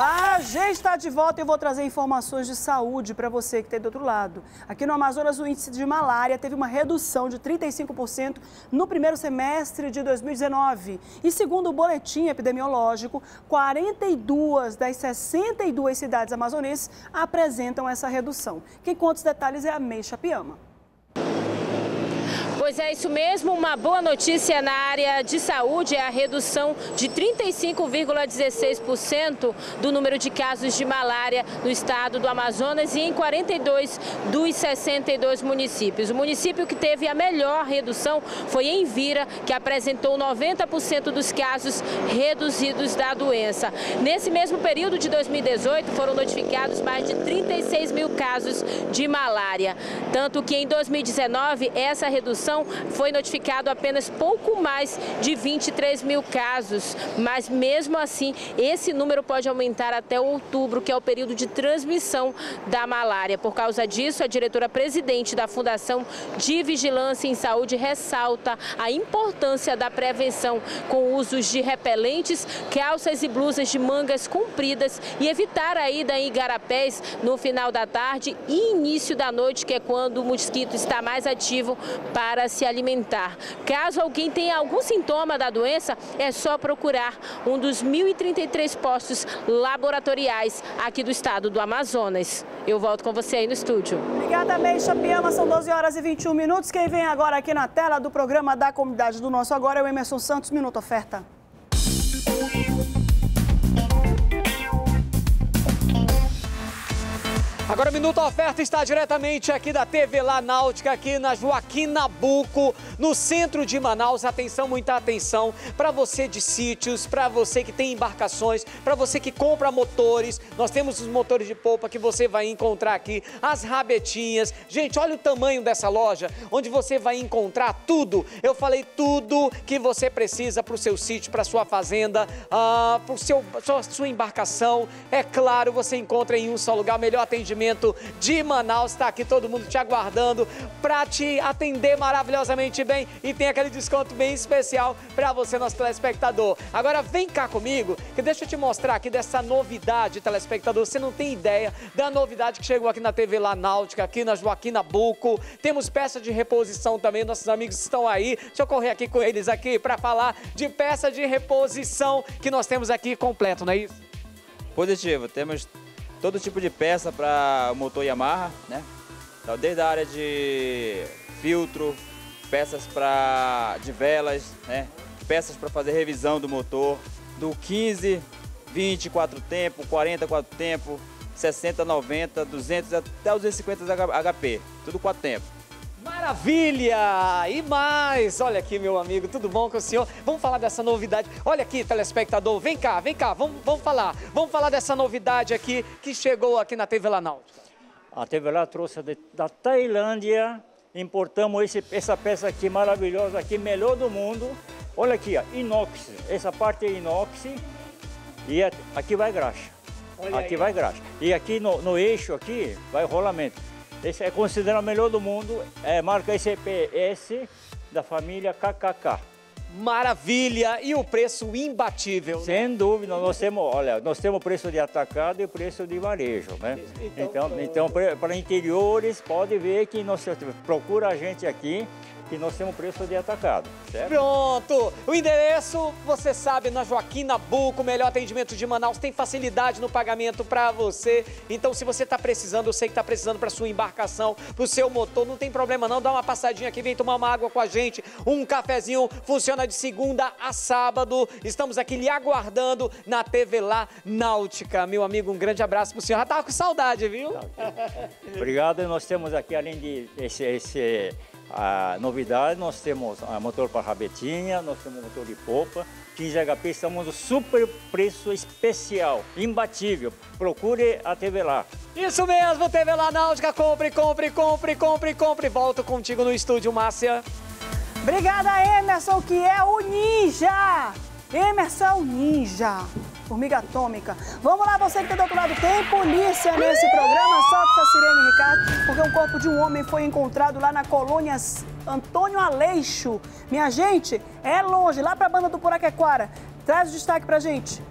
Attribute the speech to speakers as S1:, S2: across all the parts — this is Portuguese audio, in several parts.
S1: A gente está de volta e eu vou trazer informações de saúde para você que está do outro lado. Aqui no Amazonas, o índice de malária teve uma redução de 35% no primeiro semestre de 2019. E segundo o boletim epidemiológico, 42 das 62 cidades amazonenses apresentam essa redução. Quem conta os detalhes é a Meixa Piama.
S2: Pois é, isso mesmo. Uma boa notícia na área de saúde é a redução de 35,16% do número de casos de malária no estado do Amazonas e em 42 dos 62 municípios. O município que teve a melhor redução foi em Vira, que apresentou 90% dos casos reduzidos da doença. Nesse mesmo período de 2018, foram notificados mais de 36 mil casos de malária. Tanto que em 2019, essa redução foi notificado apenas pouco mais de 23 mil casos, mas mesmo assim esse número pode aumentar até outubro, que é o período de transmissão da malária. Por causa disso, a diretora-presidente da Fundação de Vigilância em Saúde ressalta a importância da prevenção com usos de repelentes, calças e blusas de mangas compridas e evitar a ida em igarapés no final da tarde e início da noite, que é quando o mosquito está mais ativo para para se alimentar. Caso alguém tenha algum sintoma da doença, é só procurar um dos 1.033 postos laboratoriais aqui do estado do Amazonas. Eu volto com você aí no estúdio.
S1: Obrigada, Meixa Piama. São 12 horas e 21 minutos. Quem vem agora aqui na tela do programa da comunidade do Nosso Agora é o Emerson Santos. Minuto Oferta.
S3: Agora, Minuto Oferta está diretamente aqui da TV La Náutica, aqui na Joaquim Nabuco, no centro de Manaus. Atenção, muita atenção para você de sítios, para você que tem embarcações, para você que compra motores. Nós temos os motores de polpa que você vai encontrar aqui, as rabetinhas. Gente, olha o tamanho dessa loja, onde você vai encontrar tudo. Eu falei tudo que você precisa para o seu sítio, para sua fazenda, ah, para sua, sua embarcação. É claro, você encontra em um só lugar, melhor atendimento atendimento de Manaus. Está aqui todo mundo te aguardando para te atender maravilhosamente bem e tem aquele desconto bem especial para você, nosso telespectador. Agora vem cá comigo, que deixa eu te mostrar aqui dessa novidade, telespectador. Você não tem ideia da novidade que chegou aqui na TV La Náutica, aqui na Joaquim Nabuco. Temos peça de reposição também, nossos amigos estão aí. Deixa eu correr aqui com eles aqui para falar de peça de reposição que nós temos aqui completo, não é isso?
S4: Positivo, temos todo tipo de peça para o motor Yamaha, né? Então, desde a área de filtro, peças para de velas, né? Peças para fazer revisão do motor, do 15, 24 tempo, 40 4 tempo, 60, 90, 200 até os 250 HP, tudo 4 tempos.
S3: Maravilha! E mais! Olha aqui, meu amigo, tudo bom com o senhor? Vamos falar dessa novidade. Olha aqui, telespectador, vem cá, vem cá, vamos, vamos falar. Vamos falar dessa novidade aqui que chegou aqui na TV Lá Náutica.
S5: A TV Lá trouxe da Tailândia, importamos esse, essa peça aqui maravilhosa aqui, melhor do mundo. Olha aqui, ó, inox, essa parte é inox e aqui vai graxa. Olha aqui aí. vai graxa. E aqui no, no eixo aqui vai rolamento. Esse é considerado o melhor do mundo, é marca ICPS da família KKK.
S3: Maravilha! E o preço imbatível.
S5: Né? Sem né? dúvida, nós temos, olha, nós temos preço de atacado e preço de varejo, né? Então, então, então para interiores, pode ver que nós procura a gente aqui que nós temos preço de atacado, certo?
S3: Pronto! O endereço, você sabe, na Joaquim Nabuco, melhor atendimento de Manaus, tem facilidade no pagamento para você. Então, se você está precisando, eu sei que está precisando para sua embarcação, para o seu motor, não tem problema não, dá uma passadinha aqui, vem tomar uma água com a gente, um cafezinho, funciona de segunda a sábado. Estamos aqui lhe aguardando na TV Lá Náutica. Meu amigo, um grande abraço para o senhor. Já estava com saudade, viu?
S5: Obrigado. Nós temos aqui, além de esse, esse a novidade, nós temos a motor para rabetinha, nós temos motor de popa, 15 HP, estamos no super preço especial, imbatível. Procure a TV Lá.
S3: Isso mesmo, TV Lá Náutica, compre, compre, compre, compre, compre. Volto contigo no estúdio, Márcia.
S1: Obrigada, Emerson, que é o ninja. Emerson Ninja. Formiga atômica. Vamos lá, você que está do outro lado. Tem polícia nesse programa. Solta essa sirene, Ricardo, porque um corpo de um homem foi encontrado lá na colônia Antônio Aleixo. Minha gente, é longe, lá para a banda do Puraquequara. Traz o destaque para gente.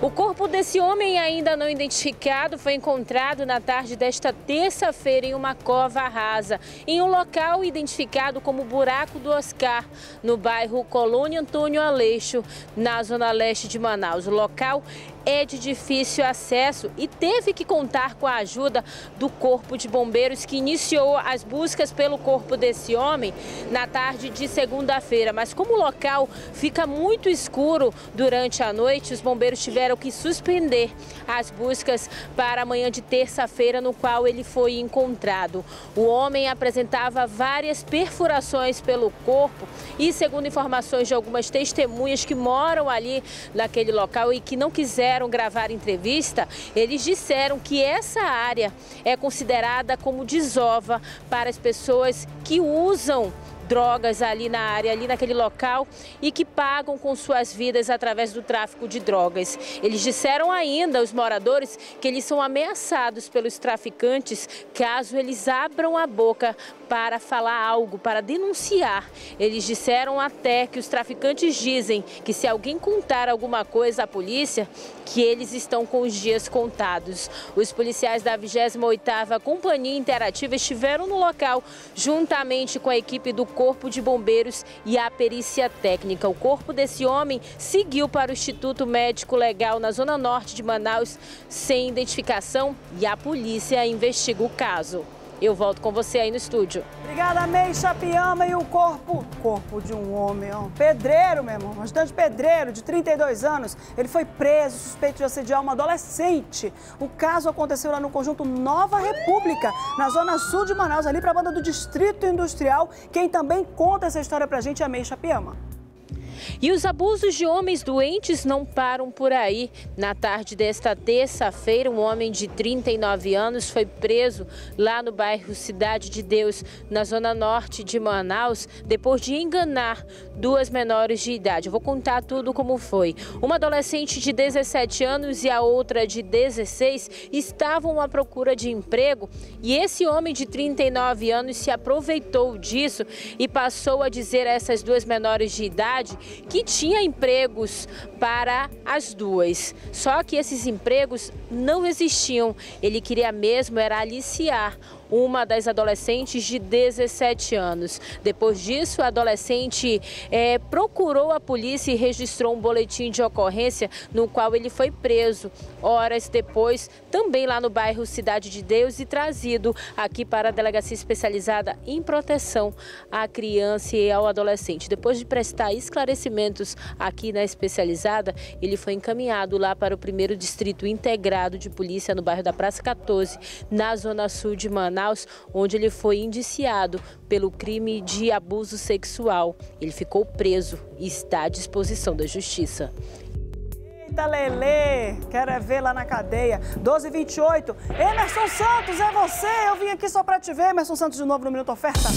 S2: O corpo desse homem ainda não identificado foi encontrado na tarde desta terça-feira em uma cova rasa, em um local identificado como Buraco do Oscar, no bairro Colônia Antônio Aleixo, na zona leste de Manaus. O local é de difícil acesso e teve que contar com a ajuda do Corpo de Bombeiros que iniciou as buscas pelo corpo desse homem na tarde de segunda-feira. Mas como o local fica muito escuro durante a noite, os bombeiros tiveram que suspender as buscas para amanhã de terça-feira, no qual ele foi encontrado. O homem apresentava várias perfurações pelo corpo e, segundo informações de algumas testemunhas que moram ali naquele local e que não quiseram vieram gravar entrevista, eles disseram que essa área é considerada como desova para as pessoas que usam drogas ali na área, ali naquele local e que pagam com suas vidas através do tráfico de drogas. Eles disseram ainda, os moradores, que eles são ameaçados pelos traficantes caso eles abram a boca para falar algo, para denunciar. Eles disseram até que os traficantes dizem que se alguém contar alguma coisa à polícia, que eles estão com os dias contados. Os policiais da 28ª Companhia Interativa estiveram no local juntamente com a equipe do Corpo de Bombeiros e a perícia técnica. O corpo desse homem seguiu para o Instituto Médico Legal na zona norte de Manaus sem identificação e a polícia investiga o caso. Eu volto com você aí no estúdio.
S1: Obrigada, May Chapiama. E o corpo, corpo de um homem, pedreiro, meu irmão, um ajudante pedreiro de 32 anos. Ele foi preso, suspeito de assediar uma adolescente. O caso aconteceu lá no conjunto Nova República, na zona sul de Manaus, ali para a banda do Distrito Industrial. Quem também conta essa história para a gente é a May Chapiama.
S2: E os abusos de homens doentes não param por aí. Na tarde desta terça-feira, um homem de 39 anos foi preso lá no bairro Cidade de Deus, na zona norte de Manaus, depois de enganar duas menores de idade. Eu vou contar tudo como foi. Uma adolescente de 17 anos e a outra de 16 estavam à procura de emprego e esse homem de 39 anos se aproveitou disso e passou a dizer a essas duas menores de idade que tinha empregos para as duas. Só que esses empregos não existiam. Ele queria mesmo era aliciar uma das adolescentes de 17 anos. Depois disso, a adolescente é, procurou a polícia e registrou um boletim de ocorrência no qual ele foi preso. Horas depois, também lá no bairro Cidade de Deus e trazido aqui para a delegacia especializada em proteção à criança e ao adolescente. Depois de prestar esclarecimentos aqui na especializada, ele foi encaminhado lá para o primeiro distrito integrado de polícia no bairro da Praça 14, na zona sul de Manaus. Manaus, onde ele foi indiciado pelo crime de abuso sexual. Ele ficou preso e está à disposição da justiça.
S1: Eita, Lele, quero é ver lá na cadeia. 1228. Emerson Santos, é você? Eu vim aqui só para te ver. Emerson Santos de novo no Minuto Oferta.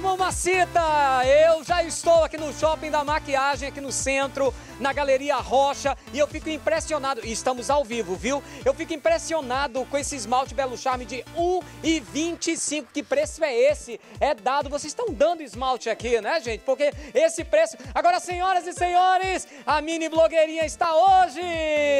S3: Isso mesmo, Macita! Eu já estou aqui no Shopping da Maquiagem, aqui no centro, na Galeria Rocha, e eu fico impressionado, e estamos ao vivo, viu? Eu fico impressionado com esse esmalte Belo Charme de R$ 1,25. Que preço é esse? É dado, vocês estão dando esmalte aqui, né, gente? Porque esse preço... Agora, senhoras e senhores, a mini blogueirinha está hoje!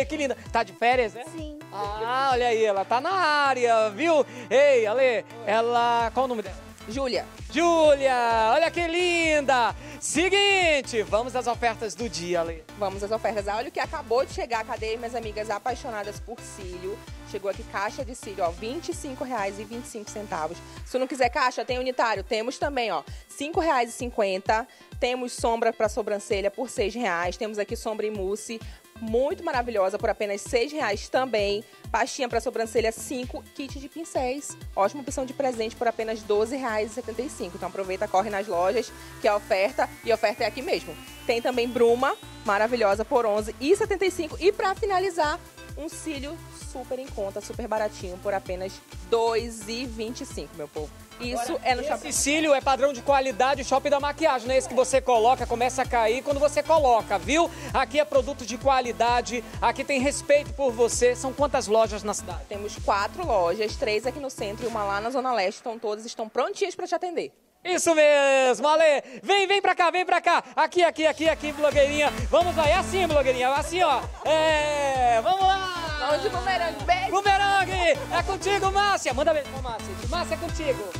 S3: Que linda! Tá de férias, né?
S6: Sim.
S3: Ah, olha aí, ela tá na área, viu? Ei, Ale, ela... Qual o nome dela?
S6: Júlia.
S3: Júlia, olha que linda! Seguinte, vamos às ofertas do dia, Ale.
S6: Vamos às ofertas. Olha o que acabou de chegar. Cadê minhas amigas apaixonadas por cílio? Chegou aqui caixa de cílio, ó, R$ 25,25. Se não quiser caixa, tem unitário. Temos também, ó, R$ 5,50. Temos sombra para sobrancelha por R$ 6,00. Temos aqui sombra em mousse muito maravilhosa por apenas R$ reais também. Pastinha para sobrancelha 5, kit de pincéis. Ótima opção de presente por apenas R$ 12,75. Então aproveita, corre nas lojas, que é oferta e a oferta é aqui mesmo. Tem também bruma maravilhosa por R$ 11,75 e para finalizar, um cílio super em conta, super baratinho por apenas R$ 2,25, meu povo. Isso
S3: Agora,
S6: é no shopping.
S3: Esse cílio é padrão de qualidade, o shopping da maquiagem, não é esse que você coloca, começa a cair quando você coloca, viu? Aqui é produto de qualidade, aqui tem respeito por você. São quantas lojas na cidade?
S6: Temos quatro lojas, três aqui no centro e uma lá na Zona Leste, então todas estão prontinhas para te atender.
S3: Isso mesmo, Ale. Vem, vem pra cá, vem pra cá. Aqui, aqui, aqui, aqui, blogueirinha. Vamos lá, é assim, blogueirinha, assim, ó. É, vamos lá.
S6: Vamos de bumerangue, beijo.
S3: Bumerangue, é contigo, Márcia. Manda beijo pra Márcia. Márcia, é contigo.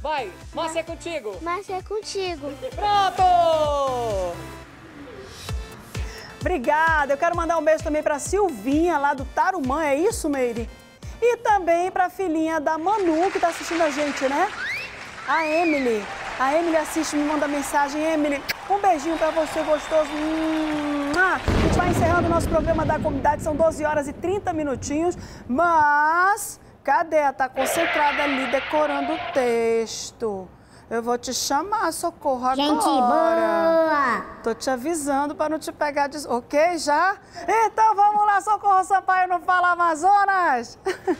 S3: Vai, Márcia, é contigo.
S7: Márcia é contigo.
S3: Pronto!
S1: Obrigada. Eu quero mandar um beijo também para Silvinha, lá do Tarumã, é isso, Meire? E também para a filhinha da Manu, que está assistindo a gente, né? A Emily. A Emily assiste, me manda mensagem. Emily, um beijinho para você, gostoso. Hum, ah, a gente vai encerrando o nosso programa da comunidade, são 12 horas e 30 minutinhos, mas cadê? Ela tá concentrada ali decorando o texto. Eu vou te chamar, socorro, agora.
S7: Gente boa!
S1: Tô te avisando para não te pegar de... Ok, já? Então vamos lá, Socorro Sampaio no Fala Amazonas!